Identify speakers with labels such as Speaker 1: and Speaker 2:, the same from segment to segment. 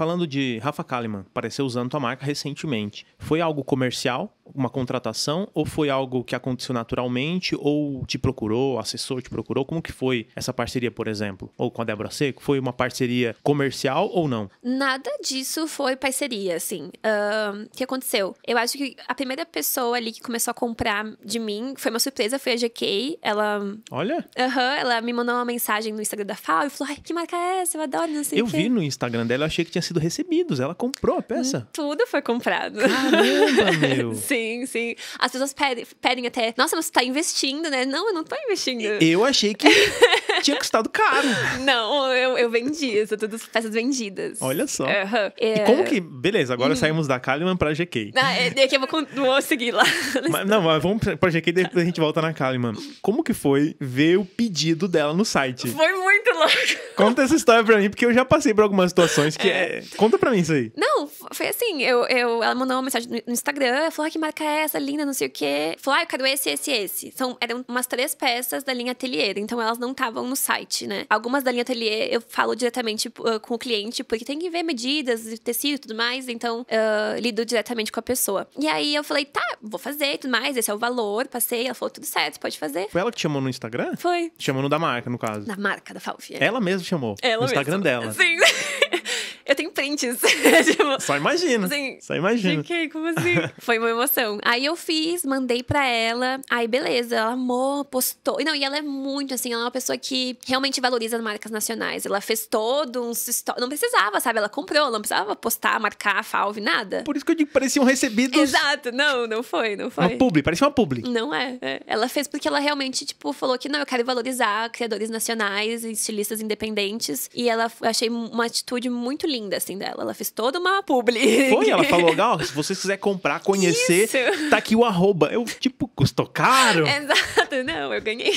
Speaker 1: Falando de Rafa Kalimann, apareceu usando tua marca recentemente. Foi algo comercial, uma contratação, ou foi algo que aconteceu naturalmente, ou te procurou, assessor te procurou? Como que foi essa parceria, por exemplo? Ou com a Débora Seco? Foi uma parceria comercial ou não?
Speaker 2: Nada disso foi parceria, assim. O que aconteceu? Eu acho que a primeira pessoa ali que começou a comprar de mim foi uma surpresa, foi a GK. Ela.
Speaker 1: Olha,
Speaker 2: Aham, ela me mandou uma mensagem no Instagram da FAO e falou: Ai, que marca é essa? Eu adoro, não sei
Speaker 1: eu
Speaker 2: o
Speaker 1: vi no Instagram dela, eu achei que tinha sido recebidos. Ela comprou a peça.
Speaker 2: Tudo foi comprado.
Speaker 1: Caramba, meu!
Speaker 2: sim, sim. As pessoas pedem, pedem até, nossa, você tá investindo, né? Não, eu não tô investindo.
Speaker 1: Eu achei que tinha custado caro.
Speaker 2: Não, eu, eu vendi, são todas peças vendidas.
Speaker 1: Olha só.
Speaker 2: Aham.
Speaker 1: E
Speaker 2: É.
Speaker 1: como que. Beleza, agora saímos da Kalimann pra GK.
Speaker 2: Ah, é, daqui eu vou, vou seguir lá.
Speaker 1: Mas, não, mas vamos pra GK e depois a gente volta na Kalimann. Como que foi ver o pedido dela no site?
Speaker 2: Foi muito louco.
Speaker 1: Conta essa história pra mim, porque eu já passei por algumas situações que é. Conta pra mim isso aí.
Speaker 2: Não, foi assim, eu, eu, ela mandou uma mensagem no, Instagram, falou, ah, que marca é essa, linda, não sei o quê. Falou, ah, eu quero esse, esse, esse. São, eram umas três peças da linha Atelier, então elas não estavam no site, né? Algumas da linha Atelier eu falo diretamente uh, com o cliente, porque tem que ver medidas, de tecido e tudo mais, então uh, lido diretamente com a pessoa. E aí eu falei, tá, vou fazer e tudo mais, esse é o valor, passei, ela falou, tudo certo, pode fazer.
Speaker 1: Foi ela que te chamou no Instagram?
Speaker 2: Foi.
Speaker 1: Chamou no da marca, no caso.
Speaker 2: Na marca da Falfi. é.
Speaker 1: Ela mesma chamou.
Speaker 2: Ela
Speaker 1: no Instagram
Speaker 2: mesma.
Speaker 1: dela.
Speaker 2: Sim. prints. tipo,
Speaker 1: Só imagina.
Speaker 2: Sim.
Speaker 1: Só imagina.
Speaker 2: Fiquei, como assim? Foi uma emoção. Aí eu fiz, mandei pra ela. Aí, beleza, ela amou, postou. E Não, e ela é muito assim, ela é uma pessoa que realmente valoriza as marcas nacionais. Ela fez todo um Não precisava, sabe? Ela comprou, ela não precisava postar, marcar, falve, nada.
Speaker 1: Por isso que eu digo que pareciam recebidos.
Speaker 2: Exato, não, não foi, não foi.
Speaker 1: Uma publi, parecia uma publi.
Speaker 2: Não é, é. Ela fez porque ela realmente, tipo, falou que não, eu quero valorizar criadores nacionais e estilistas independentes. E ela, achei uma atitude muito linda, assim, dela. Ela fez toda uma publi.
Speaker 1: Foi, ela falou, Gal, se você quiser comprar, conhecer,
Speaker 2: Isso.
Speaker 1: tá aqui o arroba. Eu, tipo, custou caro?
Speaker 2: Exato, não, eu ganhei.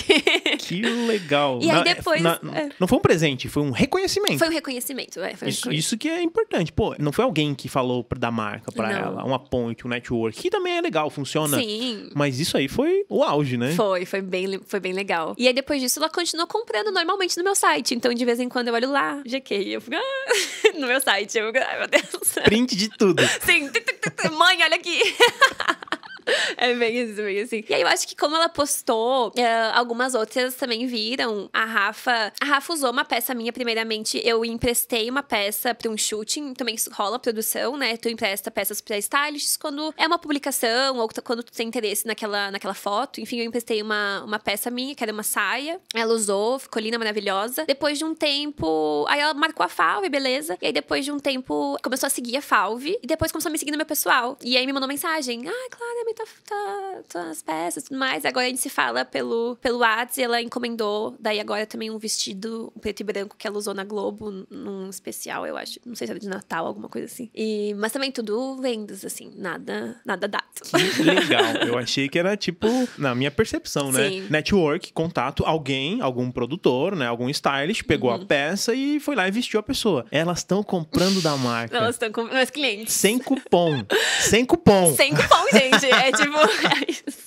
Speaker 1: Que legal.
Speaker 2: E aí
Speaker 1: Na-
Speaker 2: depois-
Speaker 1: na-
Speaker 2: é.
Speaker 1: Não foi um presente, foi um reconhecimento.
Speaker 2: Foi um reconhecimento, é. Foi um
Speaker 1: Isso,
Speaker 2: reconhecimento.
Speaker 1: isso que é importante. Pô, não foi alguém que falou da marca pra
Speaker 2: Não.
Speaker 1: ela, uma ponte, um network, que também é legal, funciona.
Speaker 2: Sim.
Speaker 1: Mas isso aí foi o auge, né?
Speaker 2: Foi, foi bem, foi bem legal. E aí, depois disso, ela continuou comprando normalmente no meu site. Então, de vez em quando, eu olho lá, GQ, e eu fico, ah, no meu site. Eu ai, meu Deus.
Speaker 1: Print de tudo.
Speaker 2: Sim, mãe, olha aqui. É bem isso, bem assim. E aí eu acho que como ela postou, é, algumas outras também viram. A Rafa. A Rafa usou uma peça minha, primeiramente. Eu emprestei uma peça pra um shooting. Também rola produção, né? Tu empresta peças pra stylists quando é uma publicação ou quando tu tem interesse naquela, naquela foto. Enfim, eu emprestei uma, uma peça minha, que era uma saia. Ela usou, ficou linda, maravilhosa. Depois de um tempo. Aí ela marcou a Falve, beleza. E aí depois de um tempo começou a seguir a Falve. E depois começou a me seguir no meu pessoal. E aí me mandou mensagem. Ah, Clara, tá, tá, tá as peças e tudo mais. Agora a gente se fala pelo, pelo WhatsApp e ela encomendou. Daí agora também um vestido preto e branco que ela usou na Globo, num especial, eu acho. Não sei se era de Natal, alguma coisa assim. E, mas também tudo vendas, assim, nada, nada dado.
Speaker 1: Que legal. Eu achei que era tipo, na minha percepção, né?
Speaker 2: Sim.
Speaker 1: Network, contato, alguém, algum produtor, né? Algum stylist pegou
Speaker 2: Uhum.
Speaker 1: a peça e foi lá e vestiu a pessoa. Elas estão comprando da marca.
Speaker 2: Elas estão com meus clientes.
Speaker 1: Sem cupom. Sem cupom.
Speaker 2: Sem cupom, gente. É tipo. É isso.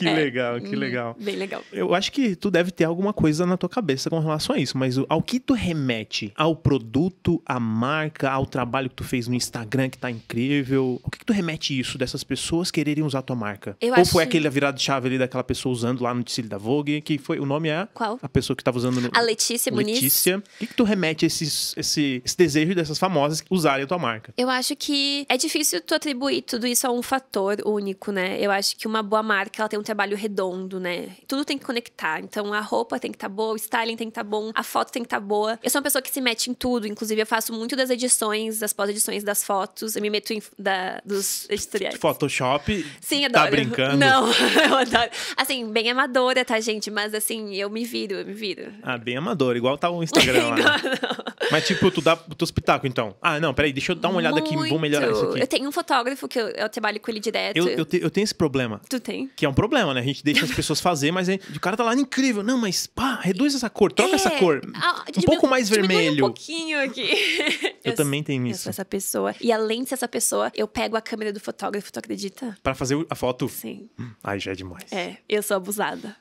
Speaker 1: Que
Speaker 2: É.
Speaker 1: legal, que
Speaker 2: Hum,
Speaker 1: legal.
Speaker 2: Bem legal.
Speaker 1: Eu acho que tu deve ter alguma coisa na tua cabeça com relação a isso, mas ao que tu remete? Ao produto, à marca, ao trabalho que tu fez no Instagram que tá incrível? O que, que tu remete isso dessas pessoas quererem usar a tua marca?
Speaker 2: Eu
Speaker 1: Ou foi aquele virada de chave ali daquela pessoa usando lá no desfile da Vogue, que foi o nome é
Speaker 2: Qual?
Speaker 1: a pessoa que tava usando no
Speaker 2: A Letícia Muniz.
Speaker 1: Letícia. O que, que tu remete a esses, esse, esse desejo dessas famosas usarem a tua marca?
Speaker 2: Eu acho que é difícil tu atribuir tudo isso a um fator único, né? Eu acho que uma boa marca, ela tem um trabalho redondo, né? Tudo tem que conectar. Então, a roupa tem que estar boa, o styling tem que estar bom, a foto tem que estar boa. Eu sou uma pessoa que se mete em tudo. Inclusive, eu faço muito das edições, das pós-edições das fotos. Eu me meto em, da, dos editoriais.
Speaker 1: Photoshop.
Speaker 2: Sim,
Speaker 1: Tá
Speaker 2: adoro.
Speaker 1: brincando?
Speaker 2: Não, eu adoro. Assim, bem amadora, tá, gente? Mas assim, eu me viro, eu me viro.
Speaker 1: Ah, bem amador, igual tá o Instagram lá. Mas tipo, tu dá o teu espetáculo, então. Ah, não, peraí, deixa eu dar uma olhada aqui, vou melhorar isso
Speaker 2: Muito.
Speaker 1: aqui.
Speaker 2: Eu tenho um fotógrafo que eu, eu trabalho com ele direto.
Speaker 1: Eu, eu, te- eu tenho esse problema.
Speaker 2: Tu tem?
Speaker 1: Que é um problema, né? A gente deixa as pessoas fazer, mas aí, o cara tá lá incrível. Não, mas pá, reduz essa cor, troca
Speaker 2: É,
Speaker 1: essa cor.
Speaker 2: ah,
Speaker 1: um pouco mais vermelho.
Speaker 2: um pouquinho aqui.
Speaker 1: Eu também tenho
Speaker 2: Eu
Speaker 1: isso.
Speaker 2: sou essa pessoa. E além de ser essa pessoa, eu pego a câmera do fotógrafo, tu acredita?
Speaker 1: Pra fazer a foto.
Speaker 2: Sim.
Speaker 1: Ai, já é demais.
Speaker 2: É, eu sou abusada.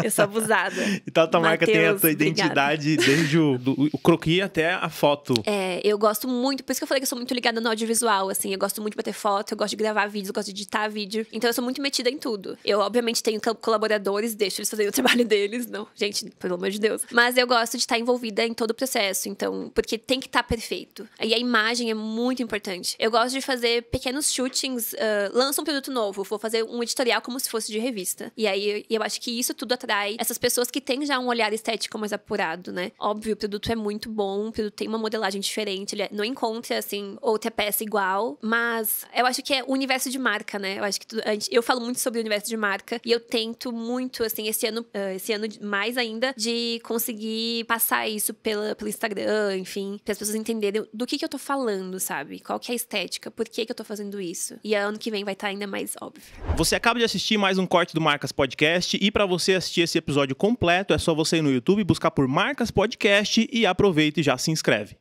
Speaker 2: Eu sou abusada.
Speaker 1: Então a tua marca tem a
Speaker 2: Mateus,
Speaker 1: tua
Speaker 2: obrigada.
Speaker 1: identidade desde o, do- o croquis até a foto.
Speaker 2: É, eu gosto muito, por isso que eu falei que eu sou muito ligada no audiovisual, assim. Eu gosto muito de bater foto, eu gosto de gravar vídeos, eu gosto de editar vídeo. Então eu sou muito metida em tudo. Eu, obviamente, tenho co- colaboradores, deixo eles fazerem o trabalho deles. Não, gente, pelo amor de Deus. Mas eu gosto de estar envolvida em todo o processo, então, porque tem que estar perfeito. E a imagem é muito importante. Eu gosto de fazer pequenos shootings, ah, lança um produto novo, vou fazer um editorial como se fosse de revista. E aí eu acho que isso tudo atrai essas pessoas que têm já um olhar estético mais apurado, né? Óbvio, o produto é muito bom, o produto tem uma modelagem diferente, ele é- não encontra, assim, outra peça igual, mas eu acho que é o universo de marca, né? Eu acho que gente- eu falo muito sobre o universo de marca e eu tento muito, assim, esse ano, ah, esse ano mais ainda, de conseguir passar isso pela, pelo Instagram, enfim, para as pessoas entenderem do que que eu tô falando, sabe? Qual que é a estética, por que que eu tô fazendo isso. E ano que vem vai estar ainda mais óbvio.
Speaker 1: Você acaba de assistir mais um corte do Marcas Podcast e para você assistir esse episódio completo é só você ir no YouTube buscar por Marcas Podcast e aproveita e já se inscreve.